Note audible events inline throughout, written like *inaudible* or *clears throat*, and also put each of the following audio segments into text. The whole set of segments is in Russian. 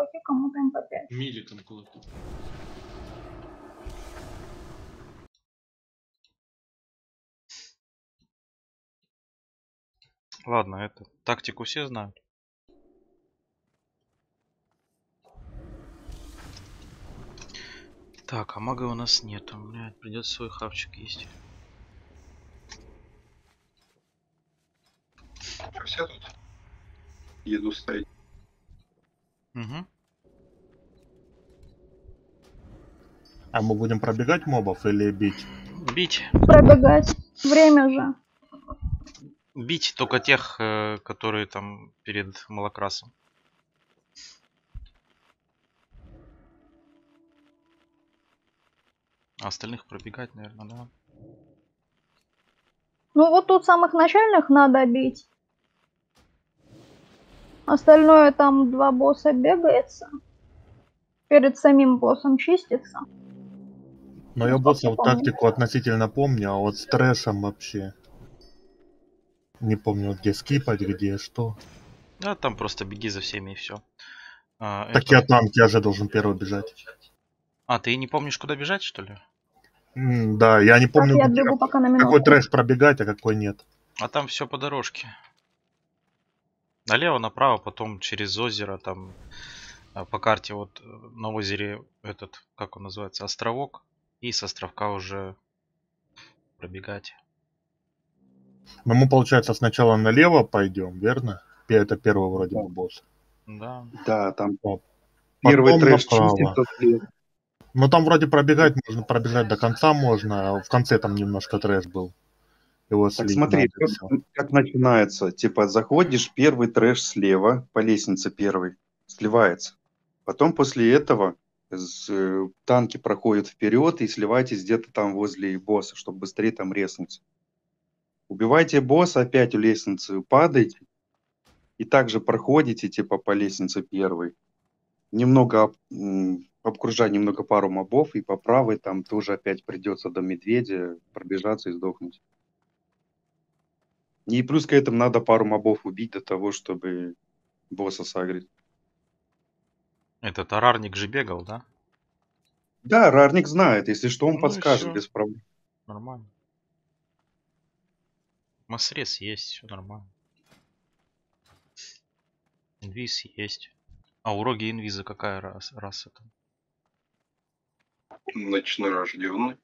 кулаки, кому-то МП5. Миликом кулаки. Ладно, это тактику все знают. Так, а мага у нас нету. Блядь, придется свой хавчик есть. Все тут еду ставить? Угу. А мы будем пробегать мобов или бить? Бить. Пробегать. Время же. Бить только тех, э, которые там перед молокрасом. А остальных пробегать, наверное, да. Ну вот тут самых начальных надо бить. Остальное там два босса бегается. Перед самим боссом чистится. Но я боссов тактику относительно помню, а вот с трэшем вообще. Не помню, где скипать, где что. Да, там просто беги за всеми и все. А, Так это- я танк, я же должен первый бежать. а, ты не помнишь, куда бежать, что ли? М, да, я не Так, помню, я где- бегу пока на какой трэш пробегать, а какой нет. А там все по дорожке. Налево, направо, потом через озеро, там а, по карте вот э, на озере этот, как он называется, островок. И с островка уже пробегать. Но мы, получается, сначала налево пойдем, верно? Это первый вроде бы босс. Да. Да, там Потом первый трэш. Ну там вроде пробегать можно, пробежать до конца можно, а в конце там немножко трэш был. Его Так слить смотри, как, как начинается. Типа заходишь, первый трэш слева, по лестнице первый, сливается. Потом после этого э, танки проходят вперед и сливайтесь где-то там возле босса, чтобы быстрее там резнуться. Убивайте босса, опять у лестницы падаете. И также проходите типа по лестнице первой. Немного об- м, обкружать немного пару мобов, и по правой там тоже опять придется до медведя пробежаться и сдохнуть. И плюс к этому надо пару мобов убить до того, чтобы босса сагрить. Этот арарник же бегал, да? Да, Рарник знает, если что, он Ну подскажет без проблем. Нормально. Масрез есть, все нормально. Инвиз есть. А у Роги инвиза какая рас, раса там? Ночной рожденный.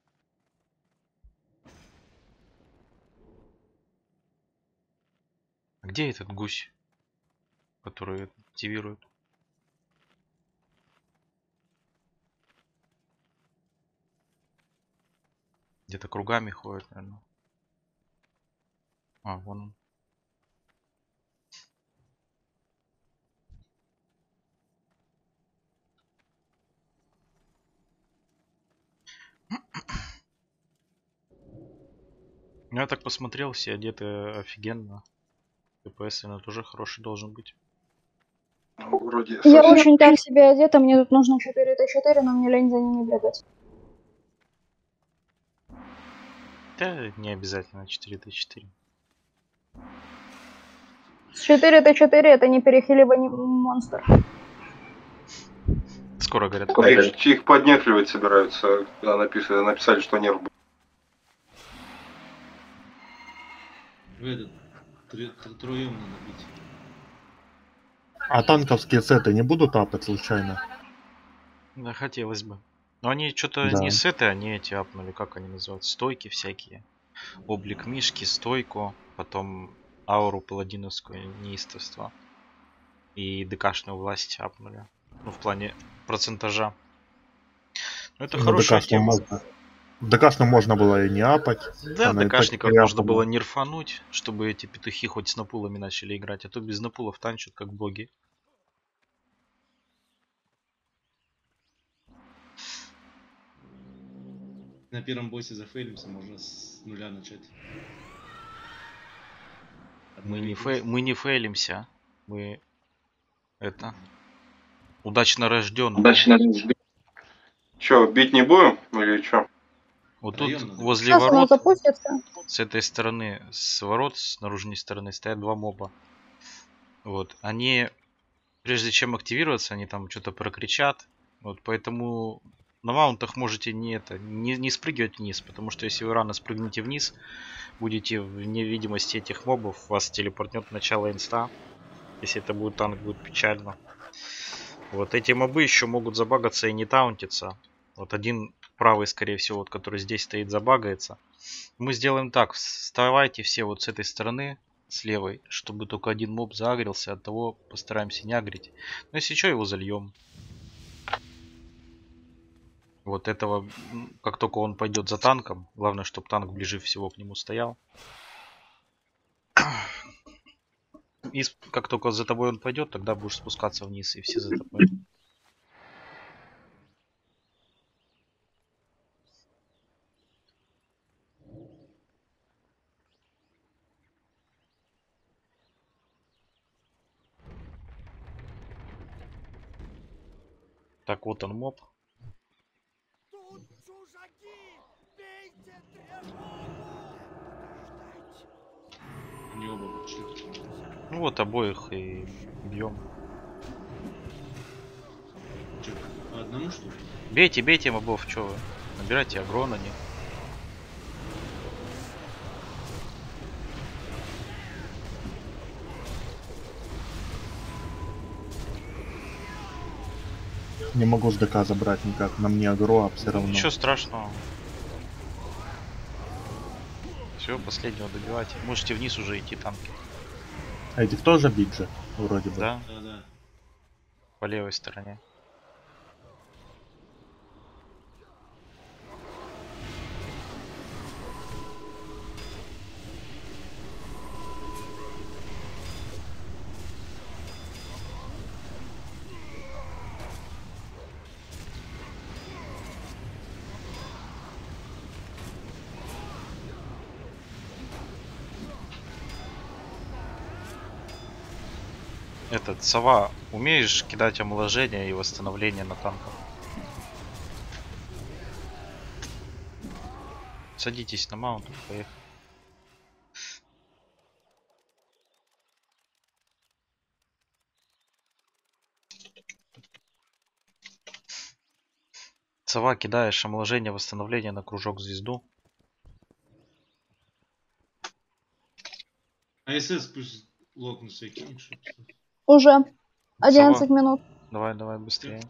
А где этот гусь, который активирует? Где-то кругами ходит, наверное. А, вон он. Я так посмотрел, все одеты офигенно. ППС, наверное, тоже хороший должен быть. Ну, вроде Я совсем- очень так себе одета, мне тут нужно 4Т4, но мне лень за ними бегать. Да, не обязательно 4Т4. С 4Т4 это не перехиливание монстр. Скоро, говорят, А их, их поднекливать собираются. Да, написали, написали, что нерв этот троем надо бить. А танковские сеты не будут апать случайно? Да, хотелось бы. Но они что-то Да. не сеты, они эти апнули, как они называются, стойки всякие. Облик мишки, стойку, потом ауру паладиновскую, неистовство. И ДКшную власть апнули. Ну, в плане процентажа. Ну, это Ну, хорошая тема. можно- ДКшную можно было и не апать. Да, ДКшников можно было нерфануть, чтобы эти петухи хоть с напулами начали играть, а то без напулов танчат как боги. На первом боссе зафейлимся, можно с нуля начать. Мы не, фе- мы не фейлимся. Мы это удачно рожден. Че, бить не будем или что? Вот тут возле Сейчас ворот, запустится. с этой стороны, с ворот, с наружной стороны стоят два моба. Вот, они прежде чем активироваться, они там что-то прокричат. Вот поэтому на маунтах можете не это не, не спрыгивать вниз, потому что если вы рано спрыгнете вниз, будете в невидимости этих мобов, вас телепортнет начало инста. Если это будет танк, будет печально. Вот эти мобы еще могут забагаться и не таунтиться. Вот один правый, скорее всего, вот, который здесь стоит, забагается. Мы сделаем так. Вставайте все вот с этой стороны, с левой, чтобы только один моб загрелся. От того постараемся не агрить. Но если что, его зальем. Вот этого, как только он пойдет за танком, главное, чтобы танк ближе всего к нему стоял. И как только за тобой он пойдет, тогда будешь спускаться вниз, и все за тобой. Вот он моб. Они оба пошли. Ну вот обоих и бьем. Чё, по одному что ли? Бейте, бейте мобов, что вы? Набирайте агро на них. Не могу с ДК забрать никак. На мне агро, а все равно. Ничего страшного. Все, последнего добивайте. Можете вниз уже идти танки. А этих тоже бить же, вроде бы. Да, Да, да. по левой стороне. Этот, сова, умеешь кидать омоложение и восстановление на танках? Садитесь на маунт, поехали. Сова, кидаешь омоложение, восстановление на кружок звезду. А СС пусть локнут себе кинет, чтоб- Уже 11 Сова. минут. Давай, давай, быстрее.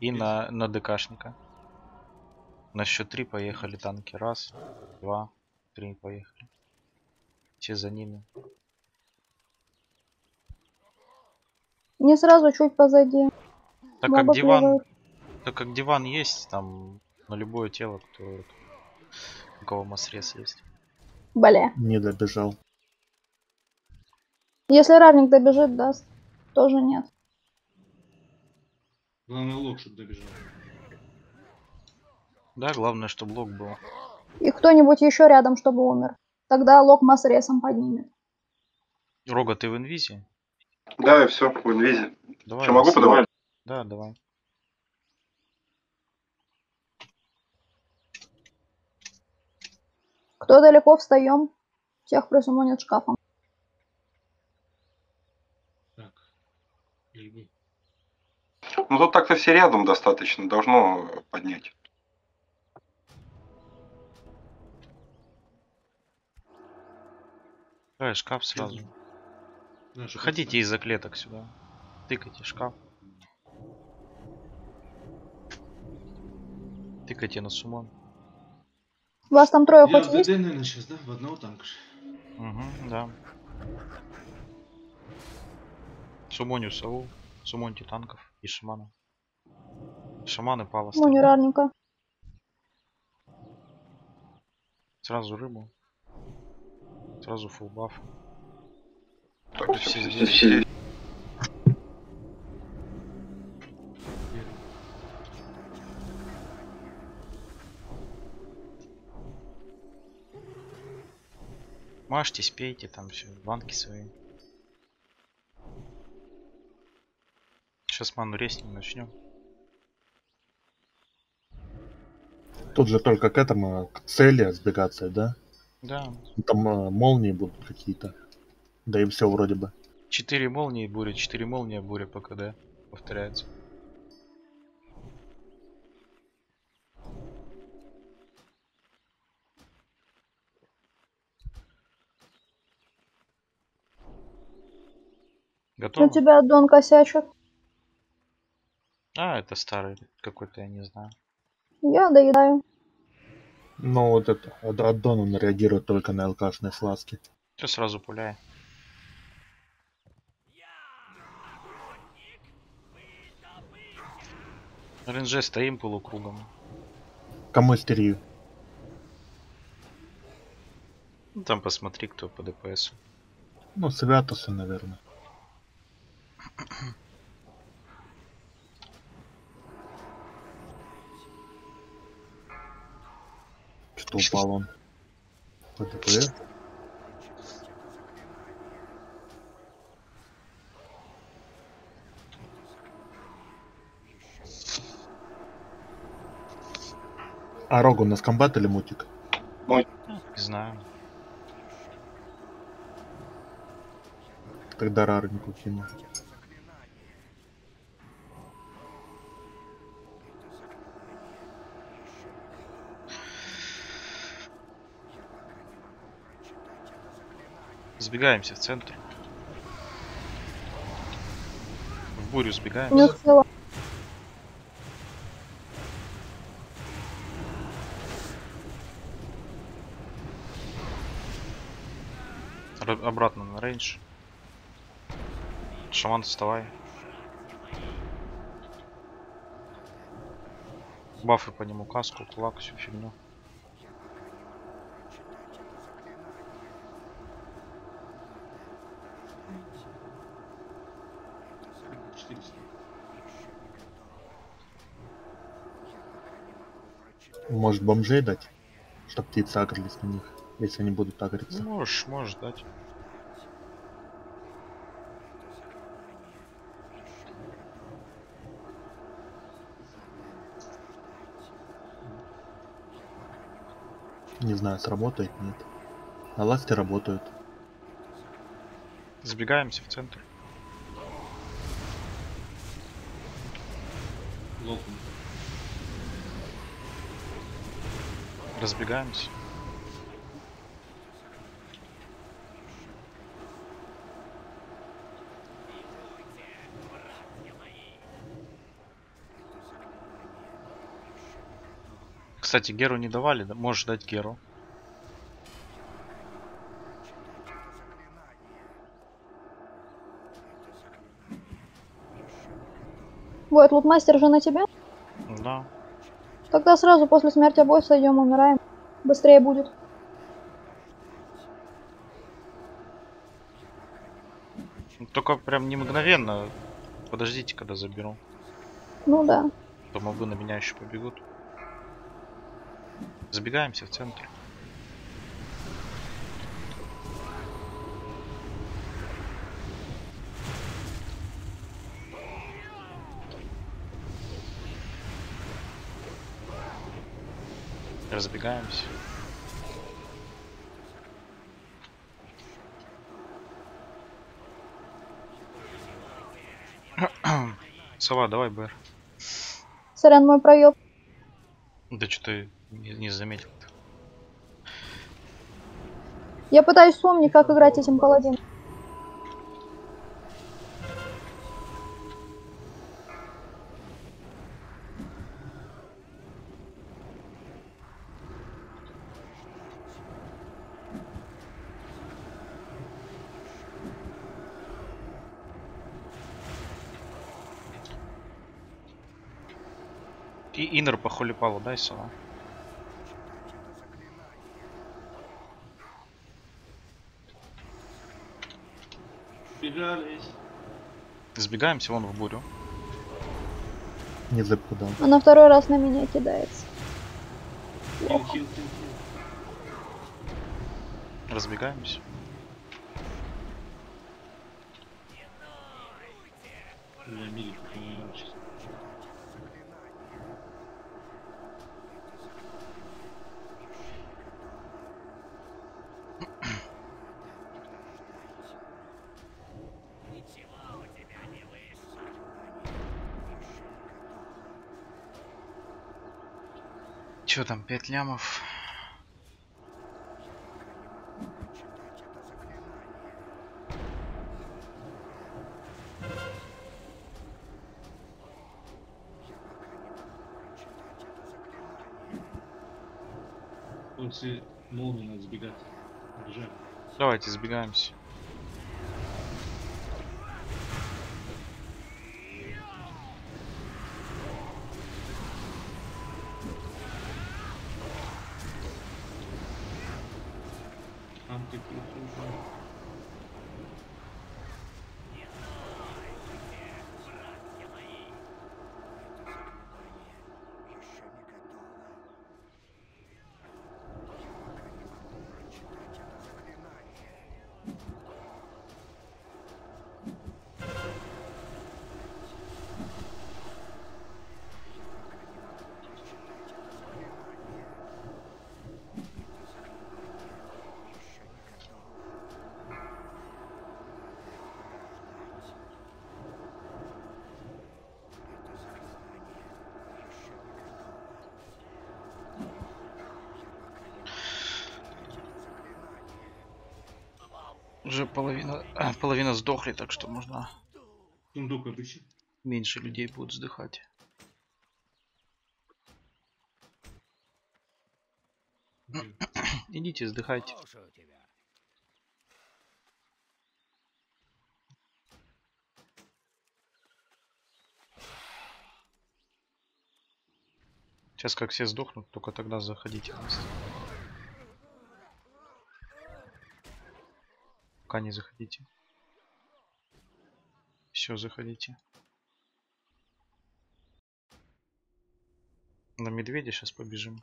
И на, на ДКшника. На счет три поехали танки. Раз, два, три, поехали. Все за ними. Не сразу, чуть позади. Так Мобы как диван, плевают. так как диван есть, там на любое тело, кто, у кого массрез есть. Бля. Не добежал. Если равник добежит, даст. Тоже нет. Главное лок, чтобы добежал. Да, главное, чтобы блок был. И кто-нибудь еще рядом, чтобы умер. Тогда лок массресом поднимет. Рога, ты в инвизе? Да, и все, в инвизе. Давай. Что, могу подавать? Да, давай. Кто далеко, встаем. Всех присумонят шкафом. Так. Либо. Ну тут так-то все рядом достаточно, должно поднять. Давай шкаф сразу. Выходите из-за клеток сюда. Тыкайте шкаф. Тыкайте на сумон. Вас там трое Я хоть в есть? ДД, наверное, сейчас, да? В одного танка же. Угу, да. Сумоню сову. Сумоньте танков и шамана. Шаманы пала Ну, не равненько. Сразу рыбу. Сразу фулл баф. Так, все все, здесь. все. Мажьтесь, пейте там все, банки свои. Сейчас ману резнем начнем. Тут же только к этому, к цели сбегаться, да? Да, Там э, молнии будут какие-то. Да и все вроде бы. 4 молнии, буря, 4 молнии, буря по КД. Повторяется. У Готово? тебя Дон косячит. А, это старый какой-то, я не знаю. Я доедаю. Но вот это, ад- аддон он реагирует только на ЛКшные фласки. Ты сразу пуляй. РНЖ стоим полукругом. Кому истерию? Ну, Там посмотри, кто по ДПС. Ну, Святосы, наверное. Что упал он? ПДП? А Рогу у нас комбат или мутик? Не знаю. Тогда рарнику кину. Сбегаемся в центр. В бурю Не сбегаемся. успела. Обратно на рейндж. Шаман, вставай. Бафы по нему, каску, кулак, всю фигню. Может бомжей дать? Чтоб птицы агрились на них, если они будут агриться. Можешь, можешь дать. Не знаю, сработает, нет. На ласте работают. Сбегаемся в центр. Лопнул. Разбегаемся. Кстати, Геру не давали, да? Можешь дать Геру. Вот, лутмастер же на тебе. Да. Тогда сразу после смерти босса идем, умираем. Быстрее будет. Только прям не мгновенно. Подождите, когда заберу. Ну да. То мобы на меня еще побегут. Забегаемся в центр. Разбегаемся. *clears throat* Сова, давай БР. Сорян, мой проеб. Да что ты не, не заметил -то. Я пытаюсь вспомнить, как играть этим паладином. И Инер по холипалу, дай сова. Бегались. Сбегаемся вон в бурю. Не зэпку дал. Она второй раз на меня кидается. Хил, хил, хил, хил. Разбегаемся. Я мили пока не дам сейчас. Чё там, 5 лямов? После молнии надо сбегать. Бежали. Давайте сбегаемся. Уже половина, а, половина сдохли, так что можно Сундук обыщи. меньше людей будет сдыхать. Идите, сдыхайте. Сейчас как все сдохнут, только тогда заходите в нас. Пока не заходите. Все, заходите. На медведя сейчас побежим.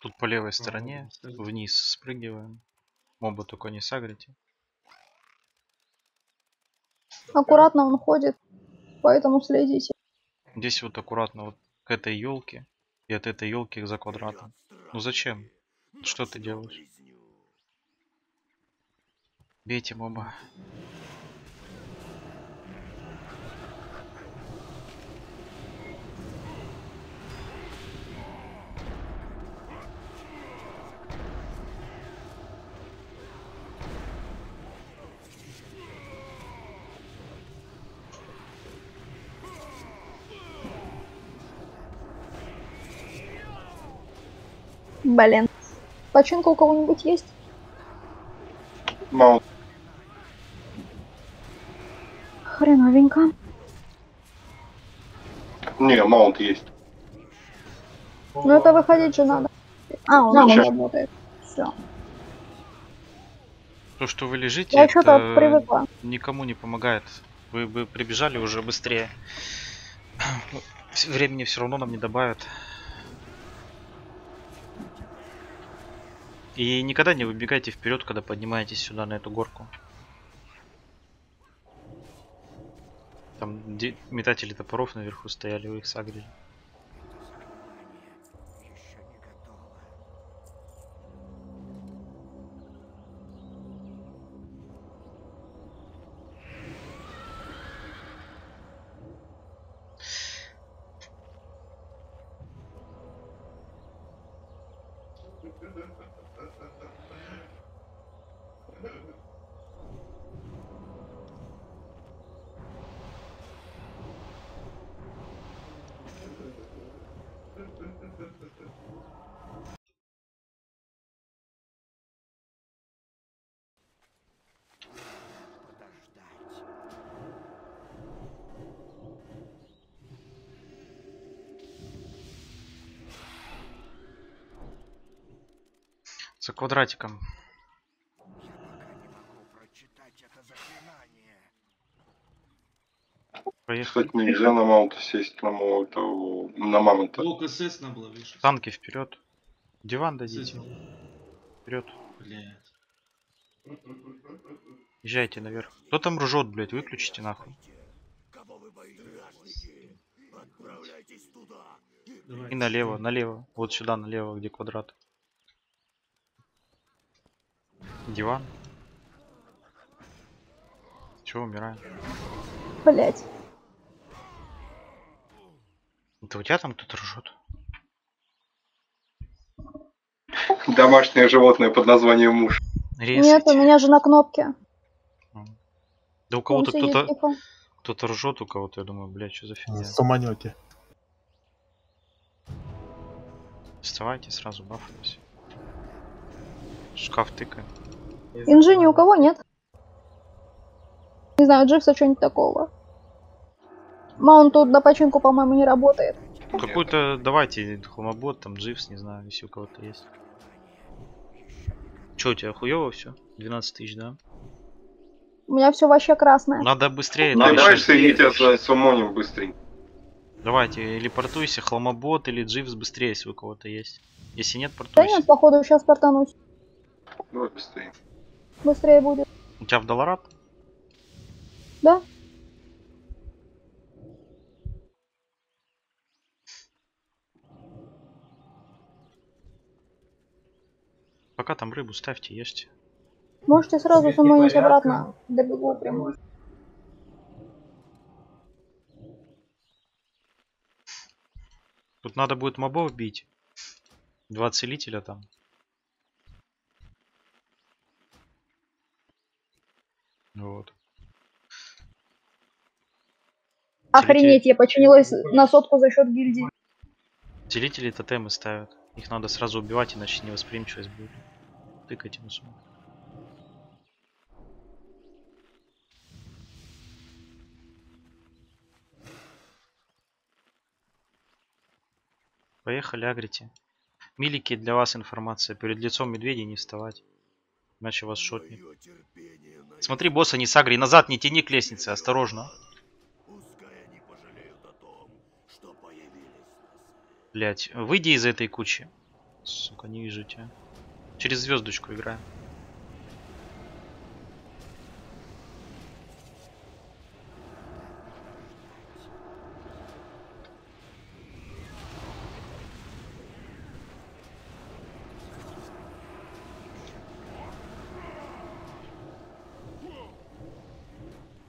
Тут по левой стороне вниз спрыгиваем. Моба только не сагрите. Аккуратно он ходит, поэтому следите. Здесь вот аккуратно вот к этой елке и от этой елки за квадратом. Ну зачем? Что ты делаешь? Бейте моба. Блин. Починка у кого-нибудь есть? Маунт. Хреновенько. Не, маунт есть. Ну это выходить же надо. А, он работает. Все. То, что вы лежите, Я это привыкла. никому не помогает. Вы бы прибежали уже быстрее. *clears throat* Времени все равно нам не добавят. И никогда не выбегайте вперед, когда поднимаетесь сюда на эту горку. Там метатели топоров наверху стояли, вы их сагрили. За квадратиком. Поехать Кстати, нельзя на маунта сесть, на маунта, на мамонта. Лук СС набловишь. Танки вперед. Диван дадите. Вперед. Блядь. Езжайте наверх. Кто там ржет, блядь? Выключите нахуй. И налево, налево. Вот сюда, налево, где квадрат. Диван. Чего умираем? Блять. Это у тебя там кто-то ржет? Домашнее животное под названием муж. Нет, у меня же на кнопке. Да у кого-то кто-то тихо. кто-то ржет, у кого-то, я думаю, блядь, что за фигня. В самолете. Вставайте, сразу бафаемся. Шкаф тыкаем. Инжи ни у кого нет. Не знаю, Дживса что-нибудь такого. Маунт тут до починку, по-моему, не работает. Какой-то, давайте, хламобот, там, дживс, не знаю, если у кого-то есть. Че, у тебя хуево все? 12 тысяч, да? У меня все вообще красное. Надо быстрее. Ну, товарищи. давай соедините с сумоним быстренько. Давайте, или портуйся, хламобот, или дживс быстрее, если у кого-то есть. Если нет, Да портуйся. нет, походу, сейчас портанусь. Давай быстрее. Быстрее будет. У тебя в долларат? Да? Пока там рыбу ставьте, ешьте. Можете сразу сумонить обратно. Добегу прямо. Тут надо будет мобов бить. Два целителя там. Вот. Охренеть, я починилась на сотку за счет гильдии. Целители тотемы ставят. Их надо сразу убивать, иначе невосприимчивость будет. Тыкайте на сумму. Поехали, агрите. Милики, для вас информация. Перед лицом медведей не вставать. Иначе вас шотнет. Смотри, босса не сагри. Назад не тяни к лестнице, осторожно. Блять, выйди из этой кучи. Сука, не вижу тебя. Через звездочку играем.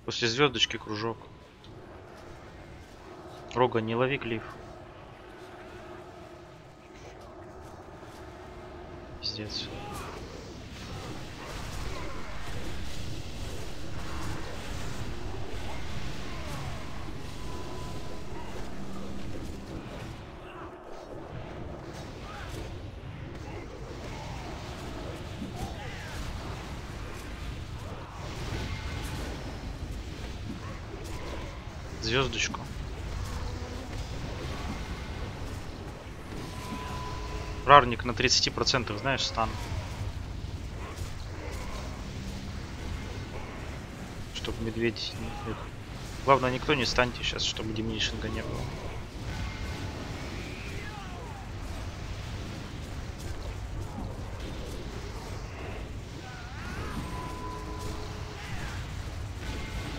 После звездочки кружок. Рога, не лови глиф. Пиздец. Звездочку. Рарник на 30% знаешь стан. Чтобы медведь. Главное никто не станьте сейчас, чтобы демнишинга не было.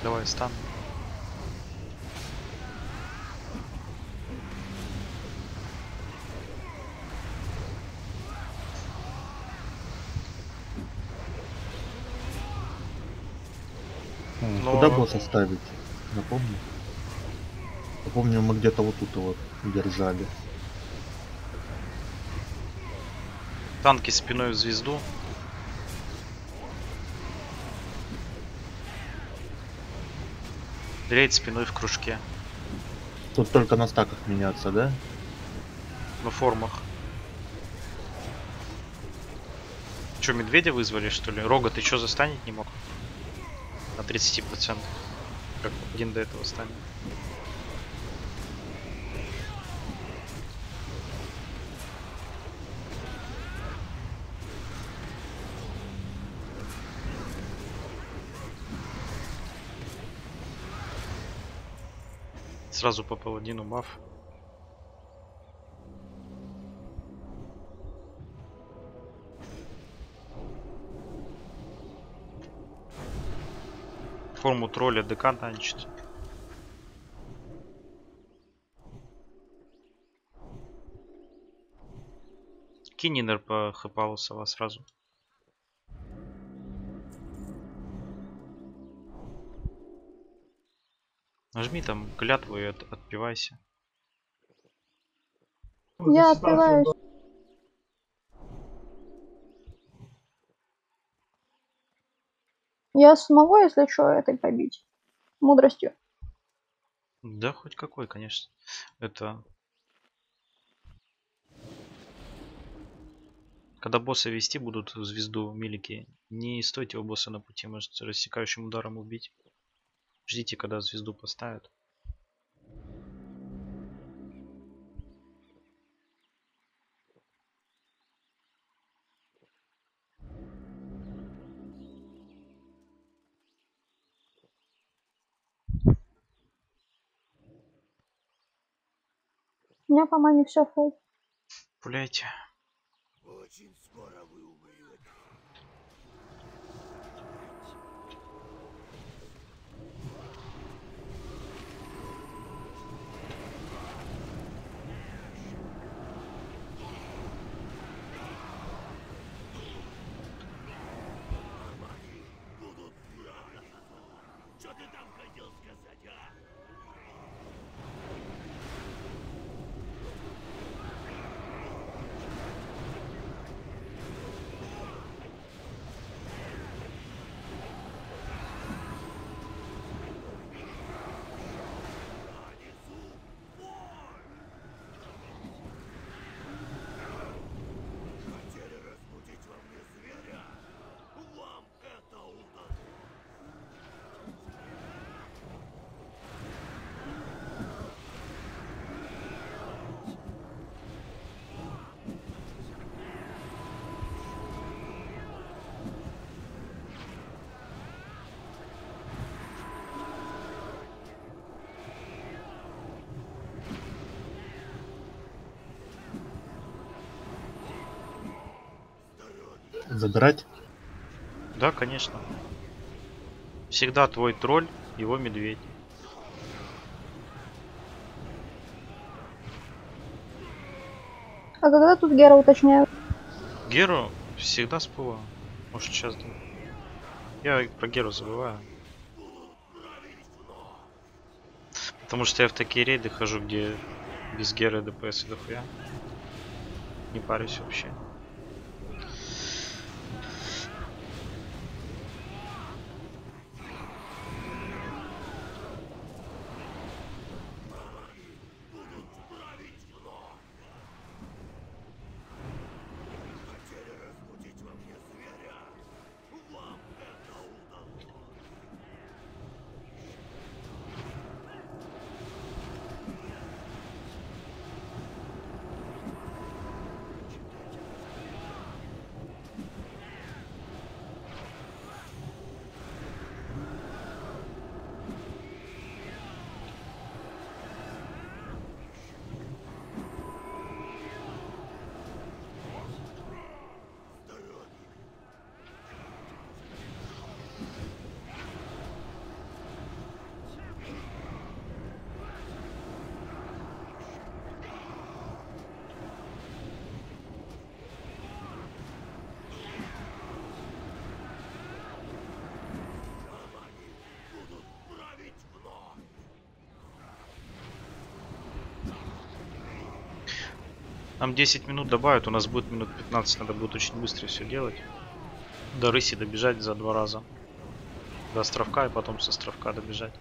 Давай стан. Но- Куда босса ставить? Напомню. Помню, мы где-то вот тут его держали. Танки спиной в звезду. Рейд спиной в кружке. Тут только на стаках меняться, да? На формах. Че, медведя вызвали, что ли? Рога, ты что, застанить не мог? На 30%. Как один до этого станет. Сразу по паладину баф. Форму тролля ДК танчит. Кинь инер по сова сразу. Нажми там клятву и от- отпивайся. Я отпиваюсь. Я смогу, если что, этой побить? Мудростью. Да, хоть какой, конечно. Это... Когда босса вести будут в звезду милики, не стойте у босса на пути, может рассекающим ударом убить. Ждите, когда звезду поставят. У меня по маме все фул. Пуляйте. Забирать? Да, конечно. Всегда твой тролль, его медведь. А когда тут Гера уточняют? Геру всегда с пула. Может сейчас. Я про Геру забываю. Потому что я в такие рейды хожу, где без Геры ДПС и дохуя. Не парюсь вообще. Нам 10 минут добавят, у нас будет минут 15, надо будет очень быстро все делать. До рыси добежать за два раза. До островка и потом с островка добежать.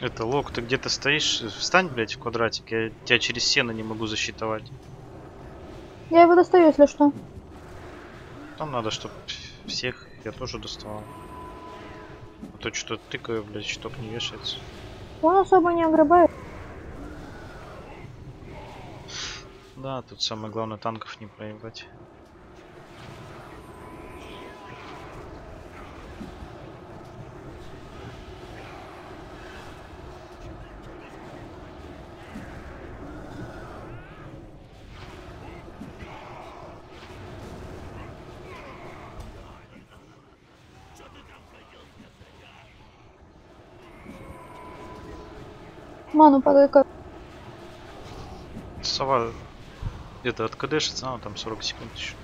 Это лог, ты где-то стоишь? Встань, блядь, в квадратик. Я тебя через сено не могу засчитовать. Я его достаю, если что. Там надо, чтобы всех я тоже доставал. А то что тыкаю, блядь, шток не вешается. Он особо не огребает. Да, тут самое главное танков не проебать. Ману падает как. Сова где-то откадешится, а там 40 секунд еще.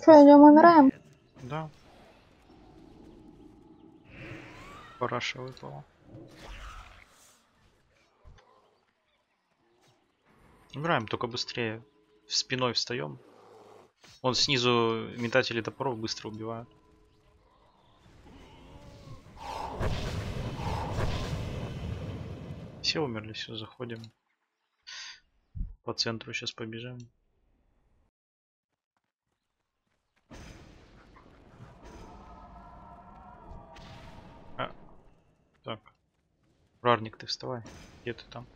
Что, идем умираем? Да. Параша выпала. Играем только быстрее. В спиной встаем. Он снизу метатели топоров быстро убивают. Все умерли, все, заходим. По центру сейчас побежим. Рарник, ты вставай. Где ты там?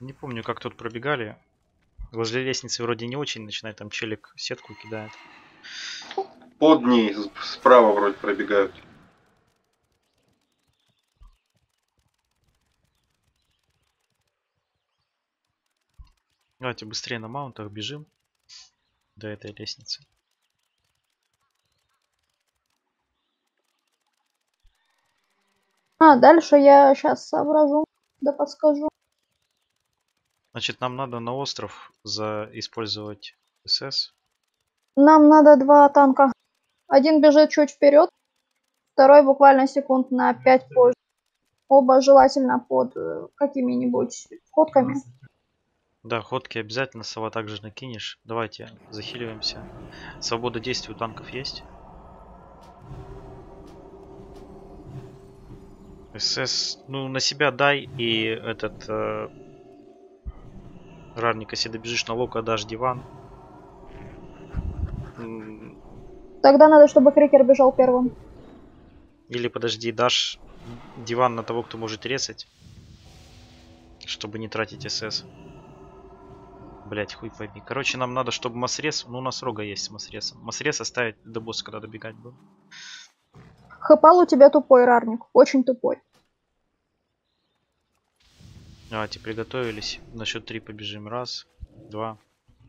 Не помню, как тут пробегали. Возле лестницы вроде не очень начинает, там челик сетку кидает. Под ней справа вроде пробегают. Давайте быстрее на маунтах бежим до этой лестницы. А, дальше я сейчас соображу. Да подскажу. Значит, нам надо на остров за использовать СС. Нам надо два танка. Один бежит чуть вперед, второй буквально секунд на 5 позже. Оба желательно под э, какими-нибудь ходками. Да, ходки обязательно, сова также накинешь. Давайте захиливаемся. Свобода действий у танков есть. СС, ну на себя дай и этот э, Рарник, если добежишь на лока, дашь диван. Тогда надо, чтобы Крикер бежал первым. Или подожди, дашь диван на того, кто может резать. Чтобы не тратить СС. Блять, хуй пойми. Короче, нам надо, чтобы масрез... Ну, у нас рога есть с масрезом. Масрез оставить до босса, когда добегать будем. Хэпал у тебя тупой рарник. Очень тупой. Давайте, приготовились. На счет три побежим. Раз, два,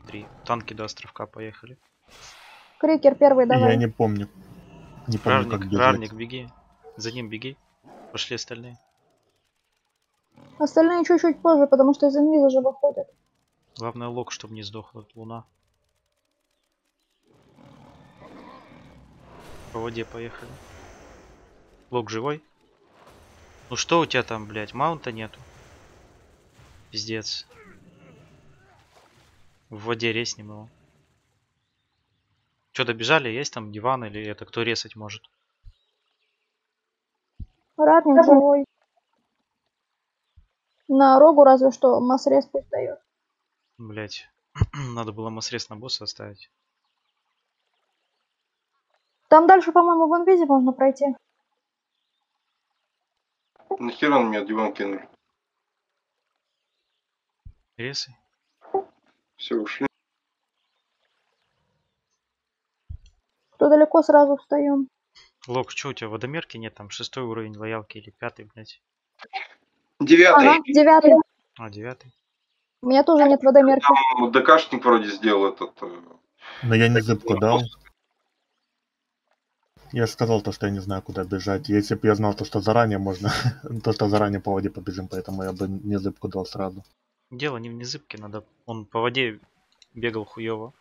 три. Танки до островка, поехали. Крикер первый давай. Я не помню. Не помню, как Рарник, бежать. Рарник, беги. За ним беги. Пошли остальные. Остальные чуть-чуть позже, потому что из инвиза же выходят. Главное лог, чтобы не сдохла луна. По воде поехали. Лог живой? Ну что у тебя там, блядь, маунта нету? Пиздец. В воде резнем его. Что, добежали? Есть там диван или это кто резать может? Рарник живой. На рогу разве что масрез пусть дает. Блять. *clears throat* Надо было масрез на босса оставить. Там дальше, по-моему, в инвизе можно пройти. Нахера на меня диван кинули? Ресы? Все, ушли. Кто далеко, сразу встаем. Лок, что у тебя водомерки нет? Там шестой уровень лоялки или пятый, блядь? Девятый. Ага, девятый. А, девятый. У меня тоже нет водомерки. Там ДКшник вроде сделал этот. э, Но я не зыбку дал. Я же сказал то, что я не знаю, куда бежать. Если бы я знал то, что заранее можно, *laughs* то, что заранее по воде побежим, поэтому я бы не зыбку дал сразу. Дело не в незыбке, надо... Он по воде бегал хуёво.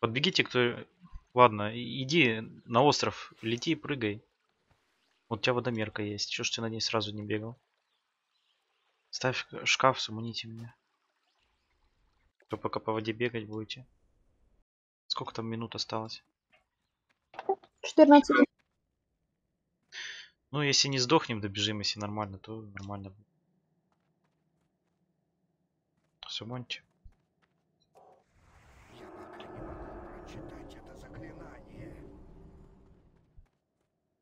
Подбегите, кто... Ладно, иди на остров, лети и прыгай. Вот у тебя водомерка есть, чё ж ты на ней сразу не бегал? Ставь шкаф, суманите меня. То пока по воде бегать будете. Сколько там минут осталось? 14. Ну, если не сдохнем, добежим, если нормально, то нормально будет. Сумоньте.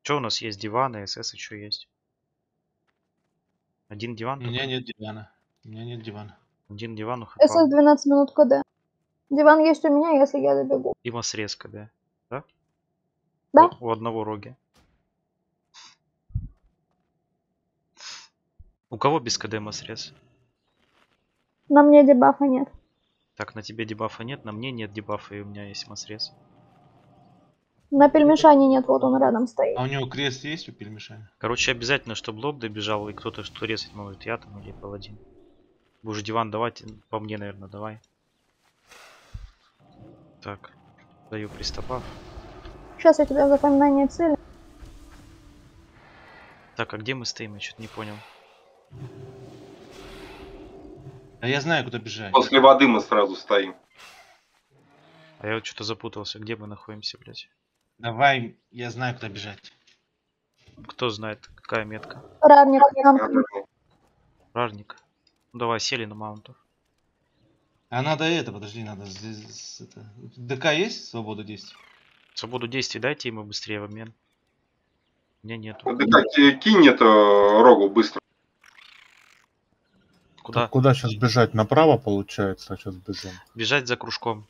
Что у нас есть? Диваны, СС и что есть? Один диван? У меня только? нет дивана. У меня нет дивана. Один диван у СС Хэпа. 12 минут КД. Диван есть у меня, если я добегу. И масрезка, да? Да? Да. У, у одного роги. У кого без КД масрез? На мне дебафа нет. Так, на тебе дебафа нет, на мне нет дебафа, и у меня есть масрез. На пельмешане нет, вот он рядом стоит. А у него крест есть у пельмешани? Короче, обязательно, чтобы лоб добежал, и кто-то что резать может, я там или паладин. Будешь диван давать, по мне, наверное, давай. Так, даю пристопав. Сейчас я тебе запоминание цели. Так, а где мы стоим? Я что-то не понял. А я знаю, куда бежать. После воды мы сразу стоим. А я вот что-то запутался. Где мы находимся, блядь? Давай, я знаю, куда бежать. Кто знает, какая метка? Рарник, Янка. Ражник. Ну давай, сели на маунтов. А надо это, подожди, надо здесь это. ДК есть свобода действий? Свободу действий дайте ему быстрее в обмен. У меня нету. ДК ки- кинь это рогу быстро. Куда? Куда сейчас бежать? Направо получается, сейчас бежим. Бежать за кружком.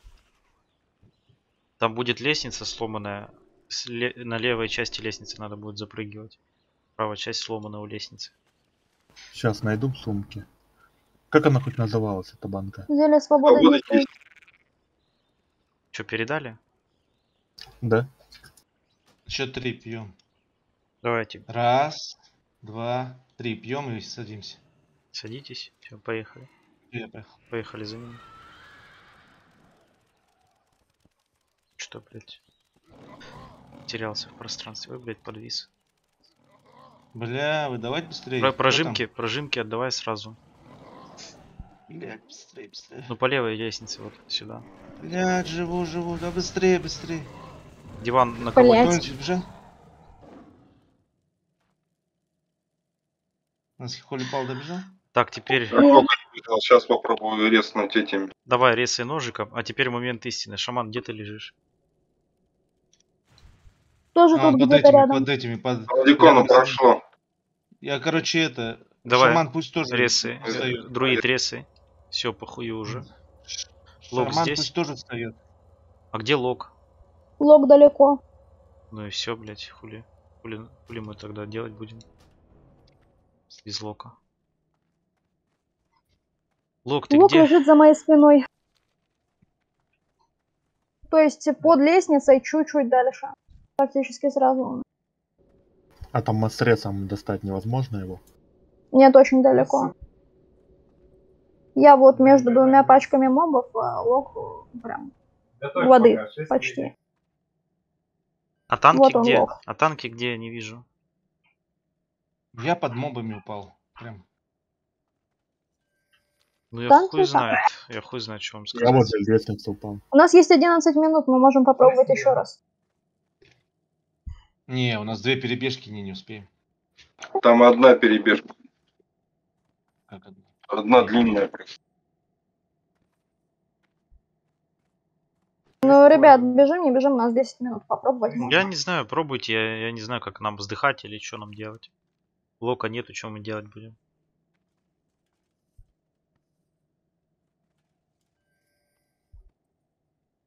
Там будет лестница сломанная. На левой части лестницы надо будет запрыгивать. Правая часть сломана у лестницы. Сейчас найду в сумке. Как она хоть называлась, эта банка? Зелье свободы Свобода действий. действий. Что, передали? Да? Счет три пьем. Давайте, Раз, два, три. Пьем и садимся. садитесь. Все, поехали. Я поехал. Поехали за ним. Что, блядь? Терялся в пространстве. Ой, блядь, подвис. Бля, вы давайте быстрее. Про- прожимки, прожимки отдавай сразу. Блядь, быстрее, быстрее. Ну, по левой лестнице, вот сюда. Блядь, живу, живу. Да быстрее, быстрее. Диван на кого Блядь. Кто-нибудь бежал? У нас Холипал добежал? Так, теперь Сейчас попробую резнуть этим. давай резай ножиком. А теперь момент истины. Шаман, где ты лежишь? Тоже А, тут под этими, рядом. под этими, под... Ним. прошло. Я, короче, это... Давай, Шаман пусть тоже Ресы. встает. Друид ресы. Все, похую уже. Лок Шаман здесь? пусть тоже встает. А где лог? Лог далеко. Ну и все, блядь, хули. Хули, хули мы тогда делать будем? Без лока. Лок, ты Лог где? лежит за моей спиной. То есть под лестницей чуть-чуть дальше. Практически сразу. А там масресом достать невозможно его? Нет, очень далеко. Я вот между двумя пачками мобов, а лог э, прям воды почти. А танки Вот он где? лог. А танки где? Я не вижу. Я под мобами упал. Прям. Ну я Танки хуй знает. Я хуй знает, что вам Я сказать. возле лестницы упал. У нас есть 11 минут, мы можем попробовать еще раз. Не, у нас две перебежки, не, не успеем. Там одна перебежка. Как одна? Одна длинная просто. Ну, ребят, бежим, не бежим, у нас 10 минут попробовать. можно. Я не знаю, пробуйте, я, я не знаю, как нам вздыхать или что нам делать. Лока нету, что мы делать будем.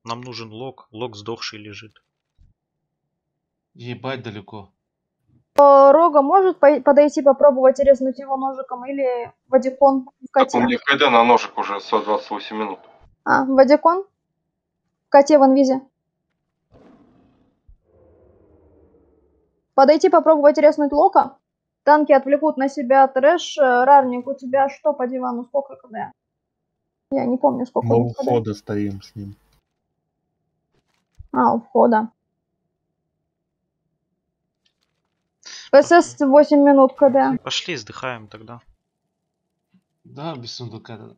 Нам нужен лок. Лок сдохший лежит. Ебать далеко. Э, Рога может подойти попробовать резнуть его ножиком или Вадикон в Так коте? у них КД на ножик уже 128 минут. А, Вадикон? В коте в инвизе. Подойти попробовать резнуть Лока? Танки отвлекут на себя трэш. Э, Рарник, у тебя что по дивану? Сколько КД? Я не помню, сколько Мы у входа стоим с ним. А, у входа. ПСС 8 минут КД. Пошли, сдыхаем тогда. Да, без сундука. да.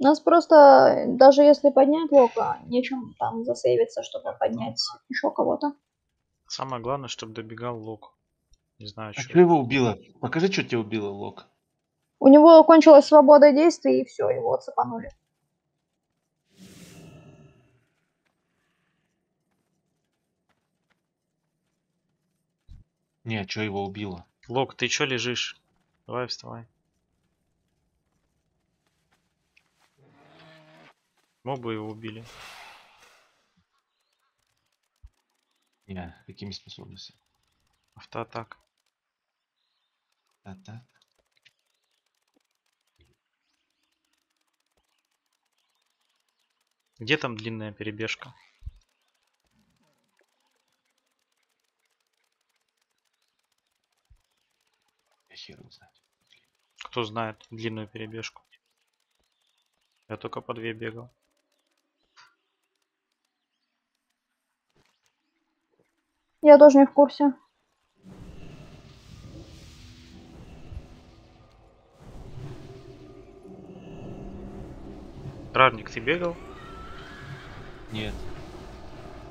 Нас просто, даже если поднять Лока, нечем там засейвиться, чтобы поднять еще кого-то. Самое главное, чтобы добегал лок. Не знаю, А что. что его убило? Покажи, что тебя убило, Лок. У него кончилась свобода действий, и все, его цепанули. Не, что его убило? Лок, ты чё лежишь? Давай вставай. Мобы его убили. Не, какими способностями? Автоатак. А так. Где там длинная перебежка? Хер знает. Кто знает длинную перебежку? Я только по две бегал. Я тоже не в курсе. Рарник, ты бегал? Нет.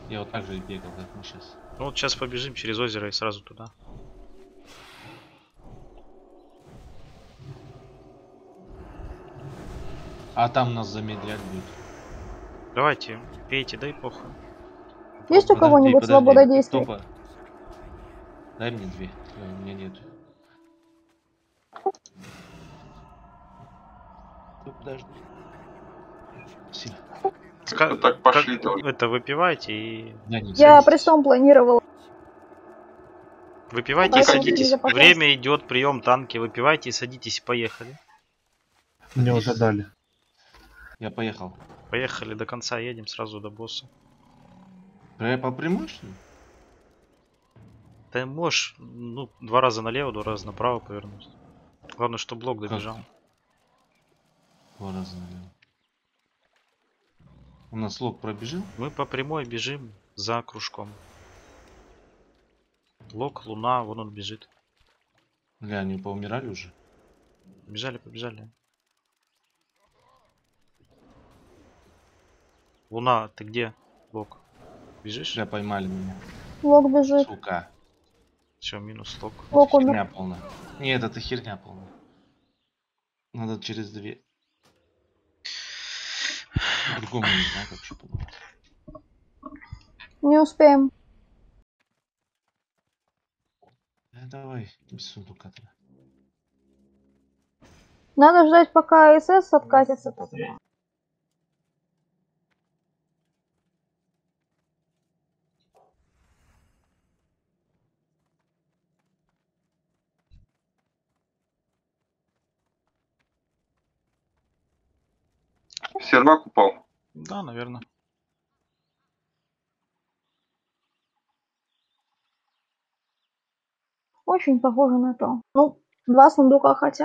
Я вот так же и бегал, как мы сейчас. Ну вот сейчас побежим через озеро и сразу туда. А там нас замедлять будет. Давайте, пейте, дай похуй. Есть у Подожди, кого-нибудь подожди, свобода действий? Топа. Дай мне две. Э, У меня нет. Подожди. Ну так пошли как-. Это выпивайте и... Да, Я садись. престом планировал. Выпивайте и садитесь. Время идет, прием танки. Выпивайте и садитесь, поехали. Мне уже дали. Я поехал. Поехали до конца, едем сразу до босса. Я по прямой, что ли? Ты можешь, ну, два раза налево, два раза направо повернуть. Главное, что блок добежал. Два раза, наверное. У нас лог пробежал? Мы по прямой бежим за кружком. Лок, луна, вон он бежит. Бля, они поумирали уже? Бежали, побежали. Луна, ты где? Лок. Бежишь? Бля, поймали меня. Лок бежит. Сука. Все, минус лок. Лок умер. Херня полная. Нет, это херня полная. Надо через две. По-другому не знаю, как подумать. Не успеем. Э, давай, без сундука тогда. Надо ждать, пока СС откатится тогда. Сервак упал. Да, наверное. Очень похоже на то. Ну, два сундука хотя.